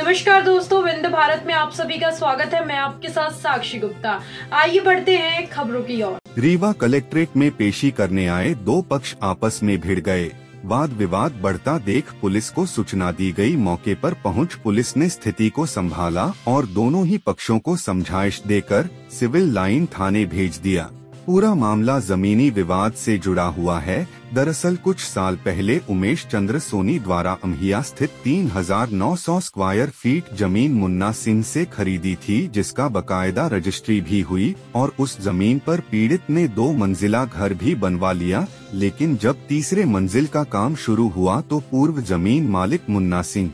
नमस्कार दोस्तों, विंध्य भारत में आप सभी का स्वागत है। मैं आपके साथ साक्षी गुप्ता। आइए बढ़ते हैं खबरों की ओर। रीवा कलेक्ट्रेट में पेशी करने आए दो पक्ष आपस में भिड़ गए। वाद विवाद बढ़ता देख पुलिस को सूचना दी गई। मौके पर पहुँच पुलिस ने स्थिति को संभाला और दोनों ही पक्षों को समझाइश देकर सिविल लाइन थाने भेज दिया। पूरा मामला जमीनी विवाद से जुड़ा हुआ है। दरअसल कुछ साल पहले उमेश चंद्र सोनी द्वारा अमहिया स्थित 3,900 स्क्वायर फीट ज़मीन मुन्ना सिंह से खरीदी थी जिसका बकायदा रजिस्ट्री भी हुई और उस ज़मीन पर पीड़ित ने दो मंजिला घर भी बनवा लिया। लेकिन जब तीसरे मंजिल का काम शुरू हुआ तो पूर्व ज़मीन मालिक मुन्ना सिंह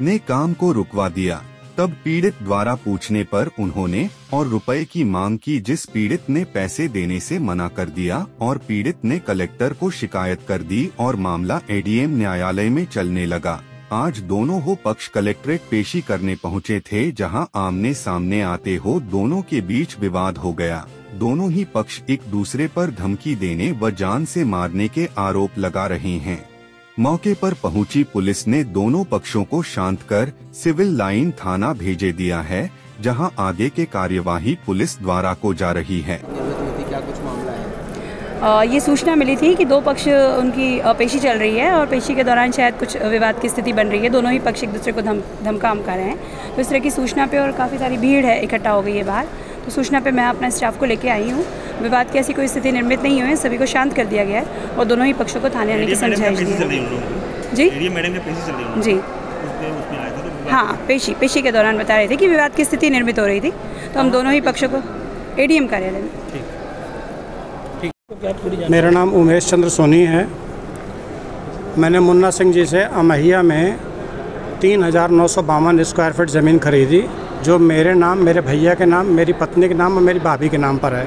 ने काम को रुकवा दिया। तब पीड़ित द्वारा पूछने पर उन्होंने और रुपए की मांग की जिस पीड़ित ने पैसे देने से मना कर दिया और पीड़ित ने कलेक्टर को शिकायत कर दी और मामला एडीएम न्यायालय में चलने लगा। आज दोनों हो पक्ष कलेक्ट्रेट पेशी करने पहुँचे थे जहाँ आमने सामने आते हो दोनों के बीच विवाद हो गया। दोनों ही पक्ष एक दूसरे पर धमकी देने व जान से मारने के आरोप लगा रहे हैं। मौके पर पहुँची पुलिस ने दोनों पक्षों को शांत कर सिविल लाइन थाना भेजे दिया है, जहाँ आगे के कार्यवाही पुलिस द्वारा को जा रही है। ये सूचना मिली थी कि दो पक्ष उनकी पेशी चल रही है और पेशी के दौरान शायद कुछ विवाद की स्थिति बन रही है। दोनों ही पक्ष एक दूसरे को धम धमकाम कर रहे हैं। तो इस तरह की सूचना पे और काफ़ी सारी भीड़ है, इकट्ठा हो गई है बाहर। तो सूचना पे मैं अपना स्टाफ को लेके आई हूँ। विवाद की ऐसी कोई स्थिति निर्मित नहीं हुई है सभी को शांत कर दिया गया है और दोनों ही पक्षों को थाने आने की समझाइश दी जी? है जी। तो हाँ पेशी पेशी के दौरान बता रहे थे कि विवाद की स्थिति निर्मित हो रही थी। तो हम दोनों ही पक्षों को एडीएम कार्यालय में। मेरा नाम उमेश चंद्र सोनी है। मैंने मुन्ना सिंह जी से अमहिया में तीन हज़ार नौ सौ बावन स्क्वायर फीट ज़मीन खरीदी। जो मेरे नाम मेरे भैया के नाम मेरी पत्नी के नाम और मेरी भाभी के नाम पर है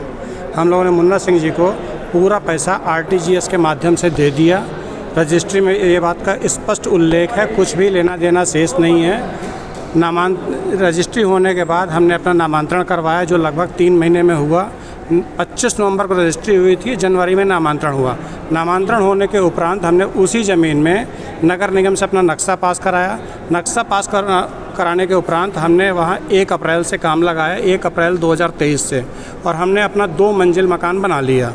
हम लोगों ने मुन्ना सिंह जी को पूरा पैसा आरटीजीएस के माध्यम से दे दिया। रजिस्ट्री में ये बात का स्पष्ट उल्लेख है कुछ भी लेना देना शेष नहीं है। नामांत रजिस्ट्री होने के बाद हमने अपना नामांतरण करवाया जो लगभग तीन महीने में हुआ। 25 नवंबर को रजिस्ट्री हुई थी जनवरी में नामांतरण हुआ। नामांतरण होने के उपरांत हमने उसी ज़मीन में नगर निगम से अपना नक्शा पास कराया। नक्शा पास कर, कराने के उपरांत हमने वहाँ एक अप्रैल से काम लगाया, एक अप्रैल 2023 से। और हमने अपना दो मंजिल मकान बना लिया।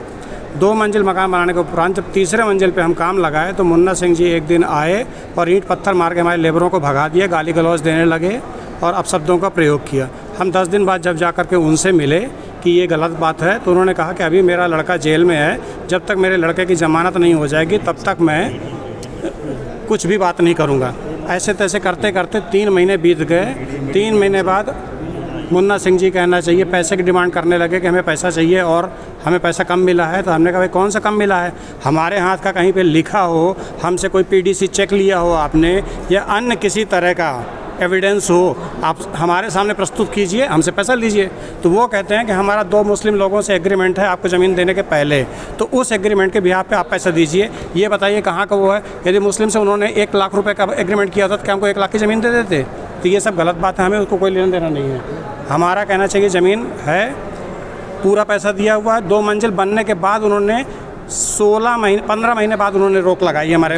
दो मंजिल मकान बनाने के उपरांत जब तीसरे मंजिल पे हम काम लगाए तो मुन्ना सिंह जी एक दिन आए और ईंट पत्थर मार के हमारे लेबरों को भगा दिया गाली गलौज देने लगे और अपशब्दों का प्रयोग किया। हम दस दिन बाद जब जा कर के उनसे मिले कि ये गलत बात है तो उन्होंने कहा कि अभी मेरा लड़का जेल में है, जब तक मेरे लड़के की ज़मानत नहीं हो जाएगी, तब तक मैं कुछ भी बात नहीं करूँगा। ऐसे तैसे करते करते तीन महीने बीत गए। तीन महीने बाद मुन्ना सिंह जी कहना चाहिए, पैसे की डिमांड करने लगे कि हमें पैसा चाहिए और हमें पैसा कम मिला है। तो हमने कहा, भाई, कौन सा कम मिला है? हमारे हाथ का कहीं पे लिखा हो, हमसे कोई पीडीसी चेक लिया हो आपने या अन्य किसी तरह का एविडेंस हो, आप हमारे सामने प्रस्तुत कीजिए, हमसे पैसा लीजिए। तो वो कहते हैं कि हमारा दो मुस्लिम लोगों से एग्रीमेंट है आपको ज़मीन देने के पहले। तो उस एग्रीमेंट के बिहार पे आप पैसा दीजिए। ये बताइए कहाँ का वो है? यदि मुस्लिम से उन्होंने एक लाख रुपए का एग्रीमेंट किया था तो क्या हमको एक लाख की ज़मीन दे देते? तो ये सब गलत बात है, हमें उसको कोई लेना देना नहीं है। हमारा कहना चाहिए ज़मीन है, पूरा पैसा दिया हुआ है। दो मंजिल बनने के बाद उन्होंने सोलह महीने पंद्रह महीने बाद उन्होंने रोक लगाई है हमारे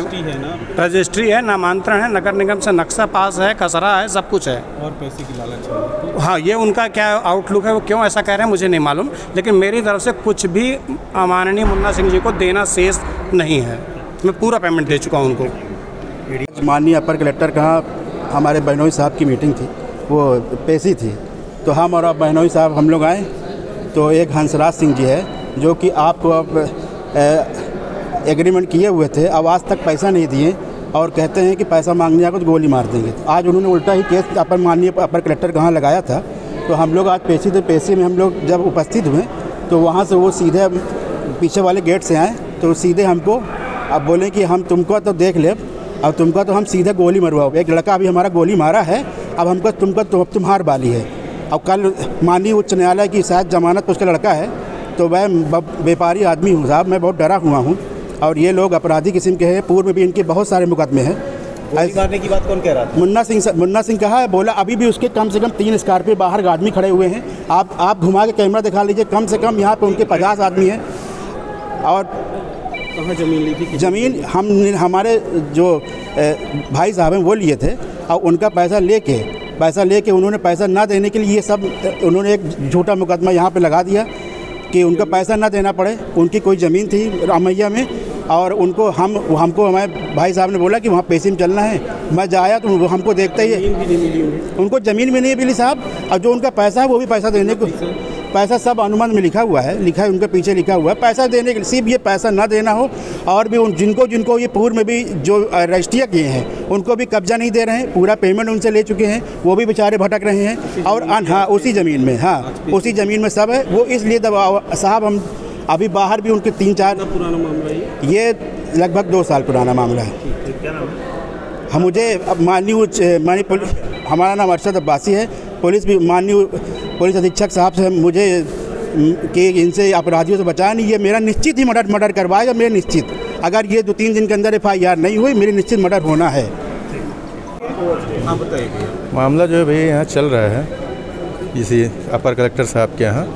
रजिस्ट्री है नामांतरण है नगर निगम से नक्शा पास है खसरा है सब कुछ है। और पैसे की लालच है हाँ ये उनका क्या आउटलुक है वो क्यों ऐसा कह रहे हैं मुझे नहीं मालूम। लेकिन मेरी तरफ़ से कुछ भी माननीय मुन्ना सिंह जी को देना शेष नहीं है। मैं पूरा पेमेंट दे चुका हूँ उनको। माननीय अपर कलेक्टर का हमारे बहनोई साहब की मीटिंग थी वो पेशी थी। तो हम और बहनोई साहब हम लोग आए तो एक हंसराज सिंह जी है जो कि आपको अब एग्रीमेंट किए हुए थे, अब आज तक पैसा नहीं दिए और कहते हैं कि पैसा मांगने आकर तो गोली मार देंगे। तो आज उन्होंने उल्टा ही केस अपर माननीय, अपर कलेक्टर कहाँ लगाया था। तो हम लोग आज पेशी थे पेशी में हम लोग जब उपस्थित हुए तो वहाँ से वो सीधे पीछे वाले गेट से आए तो सीधे हमको अब बोले कि हम तुमको तो देख ले अब तुमको तो हम सीधे गोली मरवाओ। एक लड़का अभी हमारा गोली मारा है, अब हमको तुमको तो तुम्हार बाली है। अब कल माननीय उच्च न्यायालय की शायद जमानत पर उसका लड़का है तो मैं व्यापारी आदमी हूँ साहब मैं बहुत डरा हुआ हूँ। और ये लोग अपराधी किस्म के हैं पूर्व में भी इनके बहुत सारे मुकदमे हैं। मारने की बात कौन कह रहा था? मुन्ना सिंह मुन्ना सिंह कहा है बोला अभी भी उसके कम से कम तीन स्कॉर्पियो बाहर आदमी खड़े हुए हैं। आप आप घुमा के कैमरा दिखा लीजिए कम से कम यहाँ पे उनके पचास आदमी हैं। और कहाँ ज़मीन ली थी? ज़मीन हम हमारे जो भाई साहब हैं वो लिए थे। और उनका पैसा लेके पैसा लेके उन्होंने पैसा ना देने के लिए ये सब उन्होंने एक झूठा मुकदमा यहाँ पे लगा दिया। कि उनका पैसा ना देना पड़े उनकी कोई ज़मीन थी रामैया में और उनको हम हमको हमारे भाई साहब ने बोला कि वहाँ पेशी में चलना है। मैं जाया तो हमको देखते ही उनको ज़मीन भी नहीं मिली साहब। और जो उनका पैसा है वो भी पैसा देने को पैसा सब अनुमान में लिखा हुआ है लिखा है उनके पीछे लिखा हुआ है। पैसा देने के लिए सिर्फ़ ये पैसा ना देना हो और भी उन जिनको जिनको ये पूर्व में भी जो रजिस्ट्रिया किए हैं उनको भी कब्जा नहीं दे रहे हैं पूरा पेमेंट उनसे ले चुके हैं वो भी बेचारे भटक रहे हैं और अन- हाँ उसी ज़मीन में हाँ उसी ज़मीन में सब है वो इसलिए दबाव साहब हम अभी बाहर भी उनके तीन चार पुराना मामला ये? लगभग दो साल पुराना मामला है। है? हम मुझे माननीय माननीय हमारा नाम अरशद अब्बासी है पुलिस भी माननीय पुलिस अधीक्षक साहब से मुझे कि इनसे अपराधियों से बचाया नहीं ये मेरा निश्चित ही मर्डर मर्डर करवाएगा मेरे निश्चित। अगर ये दो तीन दिन के अंदर एफ़ आई आर नहीं हुई मेरी निश्चित मर्डर होना है। हाँ मामला जो है भैया यहाँ चल रहा है इसी अपर कलेक्टर साहब के यहाँ।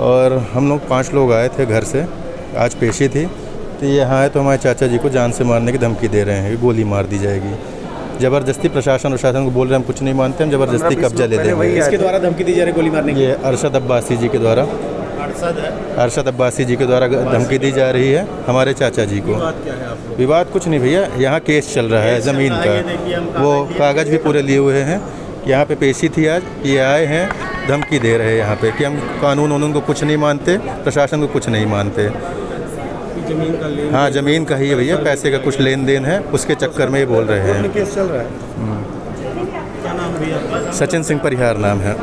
और हम लोग पाँच लोग आए थे घर से आज पेशी थी। तो ये यहाँ आए तो हमारे चाचा जी को जान से मारने की धमकी दे रहे हैं कि गोली मार दी जाएगी। ज़बरदस्ती प्रशासन प्रशासन को बोल रहे हैं हम कुछ नहीं मानते हम ज़बरदस्ती कब्जा ले लेंगे इसके द्वारा धमकी दी जा रही है गोली मारने की? ये अरशद अब्बासी जी के द्वारा। अरशद अब्बासी जी के द्वारा धमकी दी जा रही है हमारे चाचा जी को। है विवाद कुछ नहीं भैया यहाँ केस चल रहा है ज़मीन का। वो कागज़ भी पूरे लिए हुए हैं यहाँ पे पेशी थी आज ये आए हैं धमकी दे रहे हैं यहाँ पे कि हम कानून वानून को कुछ नहीं मानते प्रशासन को कुछ नहीं मानते। ज़मीन का लेन हाँ ज़मीन का ही है भैया पैसे का कुछ लेन देन है उसके चक्कर में ये बोल रहे हैं। केस चल रहा है क्या नाम भैया? सचिन सिंह परिहार नाम है।